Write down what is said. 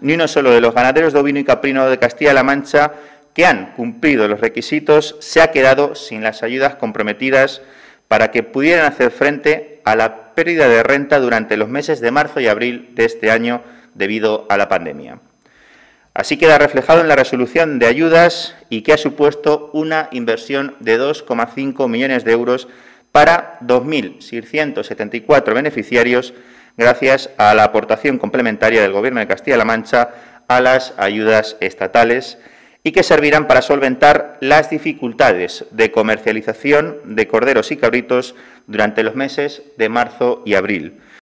ni uno solo de los ganaderos de ovino y caprino de Castilla-La Mancha que han cumplido los requisitos se ha quedado sin las ayudas comprometidas para que pudieran hacer frente a la pérdida de renta durante los meses de marzo y abril de este año debido a la pandemia. Así queda reflejado en la resolución de ayudas y que ha supuesto una inversión de 2,5 millones de euros para 2.674 beneficiarios gracias a la aportación complementaria del Gobierno de Castilla-La Mancha a las ayudas estatales y que servirán para solventar las dificultades de comercialización de corderos y cabritos durante los meses de marzo y abril,